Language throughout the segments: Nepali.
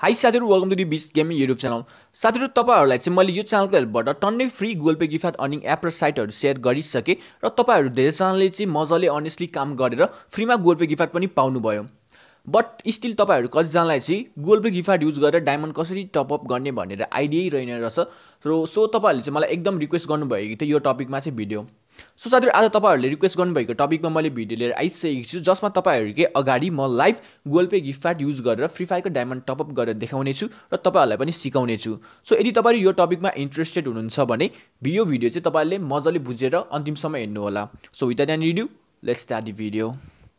हाई साथीहरू वेलकम टु दि बिस गेमिङ युट्युब च्यानल साथीहरू तपाईँहरूलाई चाहिँ मैले यो च्यानलको हेल्पबाट टन्नै free Google Pay gift earning app र साइटहरू सेयर गरिसकेँ र तपाईँहरू धेरैजनाले चाहिँ मजाले अनेस्टली काम गरेर फ्रीमा गुगल पे गिफ्ट पनि पाउनुभयो। बट स्टिल तपाईँहरू कतिजनालाई चाहिँ गुगल पे गिफ्ट युज गरेर डायमन्ड कसरी टपअप गर्ने भनेर आइडियै रहेन रहेछ र सो तपाईँहरूले चाहिँ मलाई एकदम रिक्वेस्ट गर्नुभयो कि त्यो यो टपिकमा चाहिँ भिडियो सो साथीहरू आज तपाईँहरूले रिक्वेस्ट गर्नुभएको टपिकमा मैले भिडियो लिएर आइसकेको छु जसमा तपाईँहरूकै अगाडि म live Google Pay gift card use गरेर फ्री फायरको डायमन्ड टपअप गरेर देखाउने छु र तपाईँहरूलाई पनि सिकाउने छु सो यदि तपाईँ यो टपिकमा इन्ट्रेस्टेड हुनुहुन्छ भने यो भिडियो चाहिँ तपाईँहरूले मजाले बुझेर अन्तिमसम्म हेर्नुहोला। So with an ado let's start the video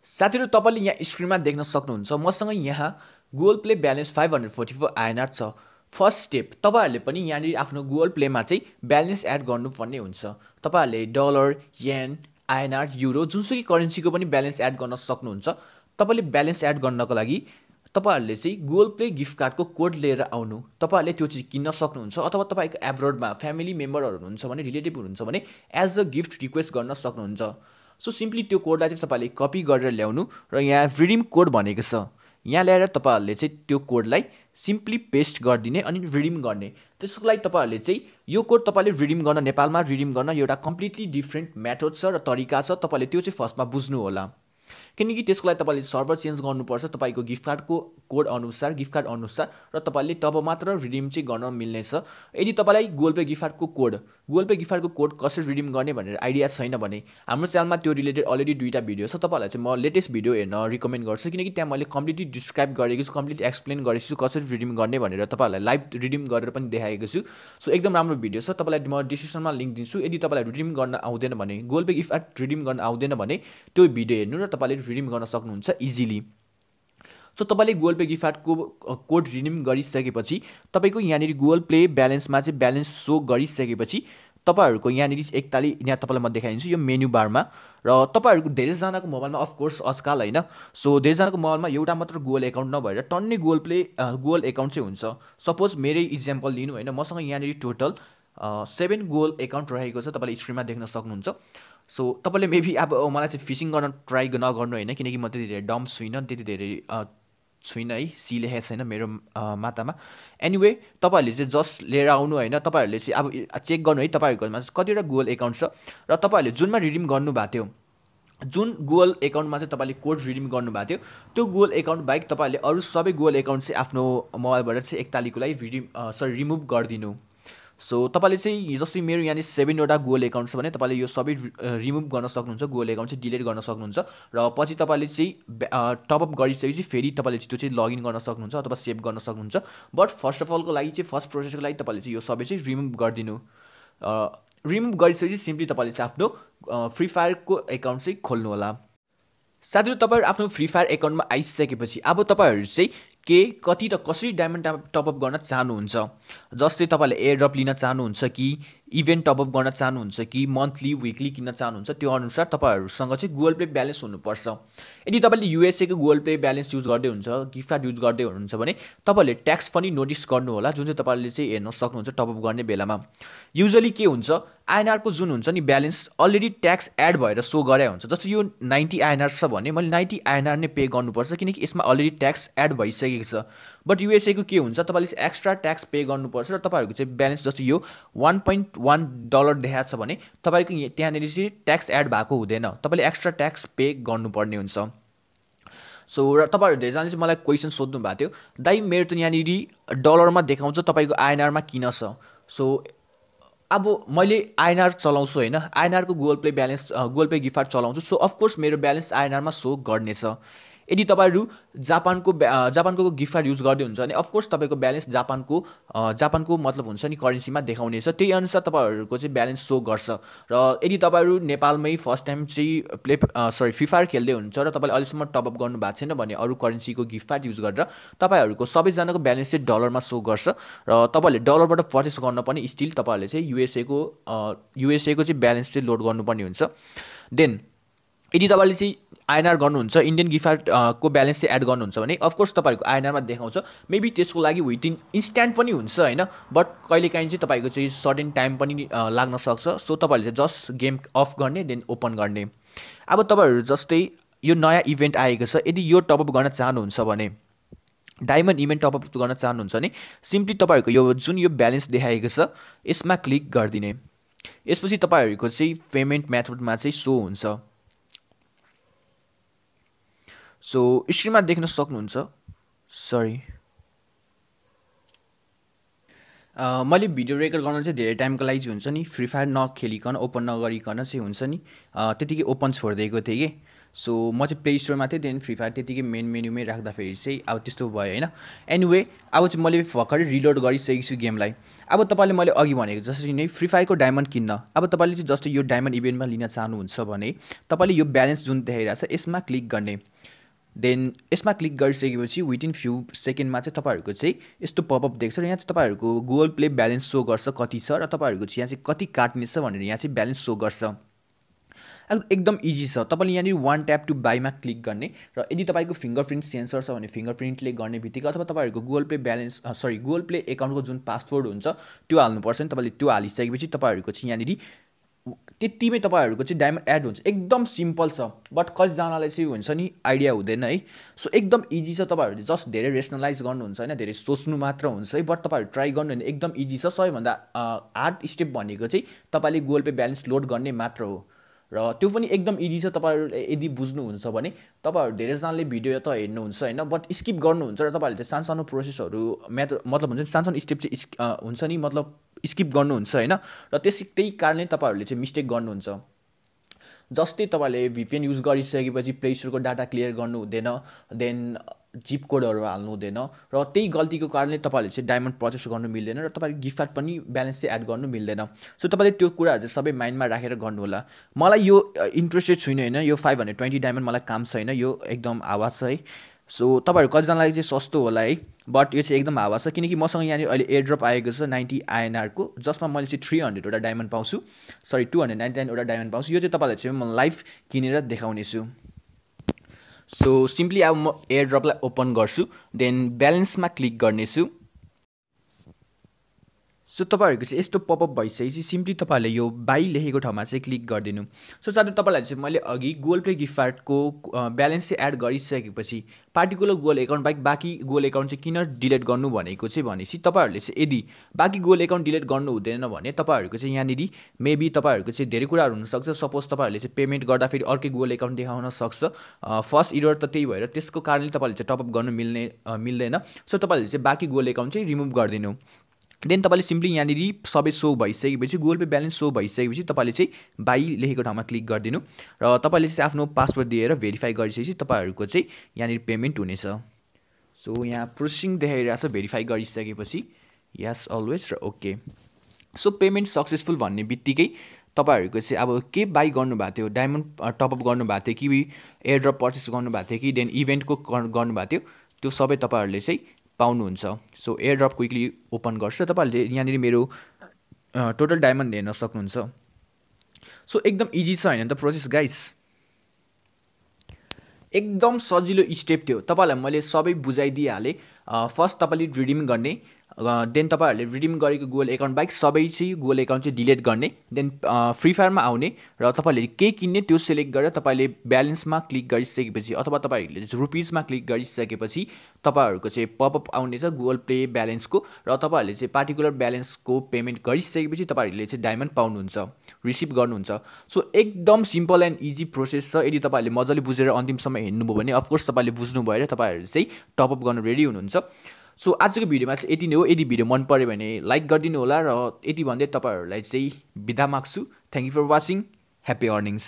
साथीहरू तपाईँले यहाँ स्क्रिनमा देख्न सक्नुहुन्छ मसँग यहाँ Google Play balance five hundred forty four INR छ। फर्स्ट स्टेप तपाईँहरूले पनि यहाँनिर आफ्नो गुगल प्लेमा चाहिँ ब्यालेन्स एड गर्नुपर्ने हुन्छ। तपाईँहरूले डलर येन आइएनआर युरो जुनसुकै करेन्सीको पनि ब्यालेन्स एड गर्न सक्नुहुन्छ। तपाईँले ब्यालेन्स एड गर्नको लागि तपाईँहरूले चाहिँ गुगल प्ले गिफ्ट कार्डको कोड लिएर आउनु। तपाईँहरूले त्यो चिज किन्न सक्नुहुन्छ अथवा तपाईँको एब्रोडमा फ्यामिली मेम्बरहरू हुनुहुन्छ भने रिलेटिभ हुनुहुन्छ भने एज अ गिफ्ट रिक्वेस्ट गर्न सक्नुहुन्छ। सो सिम्पली त्यो कोडलाई चाहिँ तपाईँले कपी गरेर ल्याउनु र यहाँ रिडिम कोड भनेको छ। यहाँ ल्याएर तपाईँहरूले चाहिँ त्यो कोडलाई सिम्पली पेस्ट गरिदिने अनि रिडिम गर्ने। त्यसको लागि तपाईँहरूले चाहिँ यो कोड तपाईँले रिडिम गर्न नेपालमा रिडिम गर्न एउटा कम्प्लिटली डिफ्रेन्ट मेथड छ र तरिका छ। तपाईँले त्यो चाहिँ फर्स्टमा बुझ्नु होला किनकि त्यसको लागि तपाईँले सर्भर चेन्ज गर्नुपर्छ तपाईँको गिफ्ट कार्डको कोड अनुसार गिफ्ट कार्ड अनुसार र तपाईँले तब मात्र रिडिम चाहिँ गर्न मिल्नेछ। यदि तपाईँलाई गुगल पे गिफ्ट कार्डको कोड गुगल पे गिफ्ट कार्डको कोड कसरी रिडिम गर्ने भनेर आइडिया छैन भने हाम्रो च्यानलमा त्यो रिलेटेड अलरेडी दुईवटा भिडियो छ तपाईँहरूलाई चाहिँ म लेटेस्ट भिडियो हेर्न रिकमेन्ड गर्छु किनकि त्यहाँ मैले कम्प्लिटली डिस्क्राइब गरेको छु कम्प्लिट एक्सप्लेन गरेको छु कसरी रिडिम गर्ने भनेर तपाईँहरूलाई लाइभ रिडिम गरेर पनि देखाएको छु। सो एकदम राम्रो भिडियो छ तपाईँलाई म डिस्क्रिप्सनमा लिङ्क दिन्छु। यदि तपाईँलाई रिडिम गर्न आउँदैन भने Google Pay gift card redeem गर्न आउँदैन भने त्यो भिडियो हेर्नु र तपाईँले रिडिम गर्न सक्नुहुन्छ इजिली। सो तपाईँले Google Pay gift code redeem गरिसकेपछि तपाईँको यहाँनिर गुगल प्ले ब्यालेन्समा चाहिँ ब्यालेन्स सो गरिसकेपछि तपाईँहरूको यहाँनिर एकतालि यहाँ तपाईँलाई म देखाइदिन्छु यो मेन्यु बारमा। र तपाईँहरूको धेरैजनाको मोबाइलमा अफकोर्स आजकल होइन। सो धेरैजनाको मोबाइलमा एउटा मात्र गुगल एकाउन्ट नभएर टन्नै गुगल प्ले गुगल एकाउन्ट चाहिँ हुन्छ। सपोज मेरै इक्जाम्पल लिनु होइन मसँग यहाँनिर टोटल सेभेन गुगल एकाउन्ट रहेको छ तपाईँले स्क्रिनमा देख्न सक्नुहुन्छ। सो तपाईँले मेबी अब मलाई चाहिँ फिसिङ गर्न ट्राई नगर्नु होइन किनकि म त्यति धेरै डम छुइनँ त्यति धेरै छुइनँ है सी लेखेको छैन मेरो मातामा। एनिवे तपाईँहरूले चाहिँ जस्ट लिएर आउनु होइन तपाईँहरूले चाहिँ अब चेक गर्नु है तपाईँहरूकोमा कतिवटा गुगल एकाउन्ट छ र तपाईँहरूले जुनमा रिडिम गर्नुभएको थियो। जुन गुगल एकाउन्टमा चाहिँ तपाईँले कोड रिडिम गर्नुभएको थियो त्यो गुगल एकाउन्ट बाहेक तपाईँहरूले अरू सबै गुगल एकाउन्ट चाहिँ आफ्नो मोबाइलबाट चाहिँ एकतालिको लागि रिडिम सरी रिमुभ गरिदिनु। सो तपाईँले चाहिँ जस्तै मेरो यहाँनिर सेभेनवटा गुगल एकाउन्ट छ भने तपाईँले यो सबै रिमुभ गर्न सक्नुहुन्छ गुगल एकाउन्ट चाहिँ डिलिट गर्न सक्नुहुन्छ र पछि तपाईँले चाहिँ टपअप गरिसकेपछि फेरि तपाईँले त्यो चाहिँ लगइन गर्न सक्नुहुन्छ अथवा सेभ गर्न सक्नुहुन्छ। बट फर्स्ट अफ अलको लागि चाहिँ फर्स्ट प्रोसेसको लागि तपाईँले चाहिँ यो सबै चाहिँ रिमुभ गरिदिनु। रिमुभ गरिसकेपछि सिम्पली तपाईँले चाहिँ आफ्नो फ्री फायरको एकाउन्ट चाहिँ खोल्नु होला साथीहरू तपाईँहरू आफ्नो फ्री फायर एकाउन्टमा आइसकेपछि अब तपाईँहरू चाहिँ के कति र कसरी डायमन्ड टपअप गर्न चाहनुहुन्छ? जस्तै तपाईँले एयरड्रप लिन चाहनुहुन्छ कि इभेन्ट टपअप गर्न चाहनुहुन्छ कि मन्थली विकली किन्न चाहनुहुन्छ त्यो अनुसार तपाईँहरूसँग चाहिँ गुगल पे ब्यालेन्स हुनुपर्छ। यदि तपाईँले युएसएको गुगल पे ब्यालेन्स युज गर्दै हुन्छ गिफ्ट कार्ड युज गर्दै हुनुहुन्छ भने तपाईँले ट्याक्स पनि नोटिस गर्नु होला जुन चाहिँ तपाईँले चाहिँ हेर्न सक्नुहुन्छ टपअप गर्ने बेलामा। युजली के हुन्छ आइएनआरको जुन हुन्छ नि ब्यालेन्स अलरेडी ट्याक्स एड भएर सो गरे हुन्छ। जस्तो यो नाइन्टी आइएनआर छ भने मैले नाइन्टी आइएनआर नै पे गर्नुपर्छ किनकि यसमा अलरेडी ट्याक्स एड भइसकेको छ। बट युएसएको के हुन्छ तपाईँले एक्स्ट्रा ट्याक्स पे गर्नुपर्छ र तपाईँहरूको चाहिँ ब्यालेन्स जस्तो यो वान पोइन्ट वान डलर देखाएको छ भने तपाईँको त्यहाँनिर चाहिँ ट्याक्स एड भएको हुँदैन। तपाईँले एक्स्ट्रा ट्याक्स पे गर्नुपर्ने हुन्छ। सो र तपाईँहरू धेरैजना चाहिँ मलाई क्वेसन सोध्नु भएको थियो दाइ मेरो त यहाँनिर डलरमा देखाउँछ तपाईँको आइएनआरमा किन छ? सो अब मैले आइएनआर चलाउँछु होइन। आइएनआरको Google Pay balance Google Pay gift चलाउँछु। सो अफकोर्स मेरो ब्यालेन्स आइएनआरमा सो गर्नेछ। यदि तपाईँहरू जापानको जापानको गिफ्ट युज गर्दै हुन्छ भने अफकोर्स तपाईँको ब्यालेन्स जापानको जापानको मतलब हुन्छ नि करेन्सीमा देखाउनेछ त्यही अनुसार तपाईँहरूको चाहिँ ब्यालेन्स सो गर्छ। र यदि तपाईँहरू नेपालमै फर्स्ट टाइम चाहिँ प्ले सरी फिफायर खेल्दै हुनुहुन्छ र तपाईँले अहिलेसम्म टपअप गर्नु भएको छैन भने अरू करेन्सीको गिफ्ट कार्ड युज गरेर तपाईँहरूको सबैजनाको ब्यालेन्स चाहिँ डलरमा सो गर्छ। र तपाईँहरूले डलरबाट पर्चेस गर्न पनि स्टिल तपाईँहरूले चाहिँ युएसएको युएसएको चाहिँ ब्यालेन्स चाहिँ लोड गर्नुपर्ने हुन्छ। देन यदि तपाईँले चाहिँ आइएनआर गर्नुहुन्छ इन्डियन गिफ्ट को ब्यालेन्स चाहिँ एड गर्नुहुन्छ भने अफकोर्स तपाईँहरूको आइएनआरमा देखाउँछ। मेबी त्यसको लागि विदिन इन्स्ट्यान्ट पनि हुन्छ होइन? बट कहिलेकाहीँ चाहिँ तपाईँको चाहिँ सर्टेन टाइम पनि लाग्न सक्छ। सो तपाईँहरूले चाहिँ जस्ट गेम अफ गर्ने देन ओपन गर्ने। अब तपाईँहरू जस्तै यो नयाँ इभेन्ट आएको छ यदि यो टपअप गर्न चाहनुहुन्छ भने डायमन्ड इभेन्ट टपअप गर्न चाहनुहुन्छ भने सिम्पली तपाईँहरूको यो जुन यो ब्यालेन्स देखाएको छ यसमा क्लिक गरिदिने। यसपछि तपाईँहरूको चाहिँ पेमेन्ट मेथडमा चाहिँ सो हुन्छ। सो स्क्रिनमा देख्न सक्नुहुन्छ। सरी मैले भिडियो रेकर्ड गर्न चाहिँ धेरै टाइमको लागि चाहिँ हुन्छ नि फ्री फायर नखेलिकन ओपन नगरिकन चाहिँ हुन्छ नि त्यतिकै ओपन छोडिदिएको थिएँ कि। सो म चाहिँ प्ले स्टोरमा थिएँ त्यहाँदेखि फ्री फायर त्यतिकै मेन मेन्यूमै राख्दाखेरि चाहिँ अब त्यस्तो भयो होइन। एनिवे अब चाहिँ मैले भर्खरै रिलोड गरिसकेको छु गेमलाई। अब तपाईँले मैले अघि भनेको जसरी नै फ्री फायरको डायमन्ड किन्न अब तपाईँले चाहिँ जस्तो यो डायमन्ड इभेन्टमा लिन चाहनुहुन्छ भने तपाईँले यो ब्यालेन्स जुन देखाइरहेको छ यसमा क्लिक गर्ने। देन यसमा क्लिक गरिसकेपछि विदिन फ्यु सेकेन्डमा चाहिँ तपाईँहरूको चाहिँ यस्तो पपअप देख्छ र यहाँ चाहिँ तपाईँहरूको गुगल प्ले ब्यालेन्स सो गर्छ कति छ र तपाईँहरूको चाहिँ यहाँ चाहिँ कति काट्नेछ भनेर यहाँ चाहिँ ब्यालेन्स सो गर्छ। एकदम इजी छ। तपाईँले यहाँनिर वान ट्याप टु बाईमा क्लिक गर्ने र यदि तपाईँको फिङ्गर प्रिन्ट सेन्सर छ भने फिङ्गर प्रिन्टले गर्ने बित्तिकै अथवा तपाईँहरूको Google Pay balance sorry Google Play एकाउन्टको जुन पासवर्ड हुन्छ त्यो हाल्नुपर्छ नि तपाईँले त्यो हालिसकेपछि तपाईँहरूको चाहिँ यहाँनिर त्यतिमै तपाईँहरूको चाहिँ डायमन्ड एड हुन्छ। एकदम सिम्पल छ बट कतिजनालाई चाहिँ हुन्छ नि आइडिया हुँदैन है। सो एकदम इजी छ तपाईँहरू जस्ट धेरै रेसनलाइज गर्नुहुन्छ होइन धेरै सोच्नु मात्र हुन्छ है बट तपाईँहरू ट्राई गर्नु भने एकदम इजी छ। सबैभन्दा आर्ट स्टेप भनेको चाहिँ तपाईँले गुगल पे ब्यालेन्स लोड गर्ने मात्र हो। र त्यो पनि एकदम इजी छ तपाईँहरू यदि बुझ्नुहुन्छ भने। तपाईँहरू धेरैजनाले भिडियो त हेर्नुहुन्छ होइन बट स्किप गर्नुहुन्छ र तपाईँहरूले सानो सानो प्रोसेसहरू म्याथ मतलब हुन्छ नि सानो सानो स्टेप चाहिँ हुन्छ नि मतलब स्किप गर्नुहुन्छ होइन? र त्यस त्यही कारणले तपाईँहरूले चाहिँ मिस्टेक गर्नुहुन्छ। जस्तै तपाईँले भिपिएन युज गरिसकेपछि प्ले स्टोरको डाटा क्लियर गर्नु हुँदैन देन जिप कोडहरू हाल्नु हुँदैन र त्यही गल्तीको कारणले तपाईँहरूले चाहिँ डायमन्ड प्रोसेस गर्नु मिल्दैन र तपाईँले गिफ्ट पनि ब्यालेन्स चाहिँ एड गर्नु मिल्दैन। सो तपाईँले त्यो कुराहरू चाहिँ सबै माइन्डमा राखेर गर्नु होला मलाई यो इन्ट्रेस्टेड छुइनँ होइन? यो फाइभ हन्ड्रेड ट्वेन्टी डायमन्ड मलाई काम छैन यो एकदम आवाज छ है। सो तपाईँहरू कतिजनालाई चाहिँ सस्तो होला है? बट यो चाहिँ एकदम हावा छ किनकि मसँग यहाँनिर अहिले एयरड्रप आएको छ नाइन्टी आइएनआरको जसमा मैले चाहिँ थ्री हन्ड्रेडवटा डायमन्ड पाउँछु। सरी टू हन्ड्रेड नाइन्टी नाइनवटा डायमन्ड पाउँछु। यो चाहिँ तपाईँलाई चाहिँ म लाइभ किनेर देखाउनेछु। सो सिम्पली अब म एयरड्रपलाई ओपन गर्छु देन ब्यालेन्समा क्लिक गर्नेछु। सो तपाईँहरूको चाहिँ यस्तो पपअप भइसकेपछि सिम्पली तपाईँहरूले यो बाई लेखेको ठाउँमा चाहिँ क्लिक गरिदिनु। सो साथै तपाईँलाई चाहिँ मैले अघि गुगल पे गिफ्ट कार्डको ब्यालेन्स चाहिँ एड गरिसकेपछि पार्टिकुलर गुगल एकाउन्ट बाहेक बाँकी गुगल एकाउन्ट चाहिँ किन डिलिट गर्नु भनेको चाहिँ भनेपछि तपाईँहरूले चाहिँ यदि बाँकी गुगल एकाउन्ट डिलिट गर्नु हुँदैन भने तपाईँहरूको चाहिँ यहाँनिर मेबी तपाईँहरूको चाहिँ धेरै कुराहरू हुनसक्छ। सपोज तपाईँहरूले चाहिँ पेमेन्ट गर्दाखेरि अर्कै गुगल एकाउन्ट देखाउन सक्छ। फर्स्ट इयर त त्यही भएर त्यसको कारणले तपाईँहरूले चाहिँ टपअप गर्नु मिल्ने मिल्दैन। सो तपाईँहरूले चाहिँ बाँकी गुगल एकाउन्ट चाहिँ रिमुभ गरिदिनु। देन तपाईँले सिम्पली यहाँनिर सबै सो भइसकेपछि गुगल पे ब्यालेन्स सो भइसकेपछि तपाईँले चाहिँ बाई लेखेको ठाउँमा क्लिक गरिदिनु र तपाईँले चाहिँ आफ्नो पासवर्ड दिएर भेरिफाई गरिसकेपछि तपाईँहरूको चाहिँ यहाँनिर पेमेन्ट हुनेछ। सो यहाँ प्रोसेसिङ देखाइरहेको छ भेरिफाई गरिसकेपछि। यस अलवेज र ओके सो पेमेन्ट सक्सेसफुल भन्ने बित्तिकै तपाईँहरूको चाहिँ अब के बाई गर्नुभएको थियो? डायमन्ड टपअप गर्नुभएको थियो कि एयरड्रप पर्चेस गर्नुभएको थियो कि देन इभेन्टको गर्नुभएको थियो? त्यो सबै तपाईँहरूले चाहिँ पाउनुहुन्छ। So airdrop quickly open गर्छु। र तपाईँहरूले यहाँनिर मेरो टोटल डायमन्ड हेर्न सक्नुहुन्छ। सो एकदम इजी छ होइन त प्रोसेस गाइस एकदम सजिलो स्टेप थियो। तपाईँहरूलाई मैले सबै बुझाइदिइहालेँ। फर्स्ट तपाईँले रिडिम गर्ने देन तपाईँहरूले रिडिम गरेको गुगल एकाउन्ट बाहेक सबै चाहिँ गुगल एकाउन्ट चाहिँ डिलिट गर्ने देन फ्री फायरमा आउने र तपाईँहरूले के किन्ने त्यो सेलेक्ट गरेर तपाईँले ब्यालेन्समा क्लिक गरिसकेपछि अथवा तपाईँहरूले रुपिजमा क्लिक गरिसकेपछि तपाईँहरूको चाहिँ पपअप आउनेछ गुगल पे ब्यालेन्सको र तपाईँहरूले चाहिँ पार्टिकुलर ब्यालेन्सको पेमेन्ट गरिसकेपछि तपाईँहरूले चाहिँ डायमन्ड पाउनुहुन्छ रिसिभ गर्नुहुन्छ। सो एकदम सिम्पल एन्ड इजी प्रोसेस छ। यदि तपाईँहरूले मजाले बुझेर अन्तिमसम्म हेर्नुभयो भने अफकोर्स तपाईँले बुझ्नु भएर तपाईँहरू चाहिँ टपअप गर्नु रेडी हुनुहुन्छ। सो आजको भिडियोमा चाहिँ यति नै हो। यदि भिडियो मन पऱ्यो भने लाइक गरिदिनु होला र यति भन्दै तपाईँहरूलाई चाहिँ बिदा माग्छु। Thank you for watching happy earnings